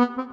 Mm-hmm.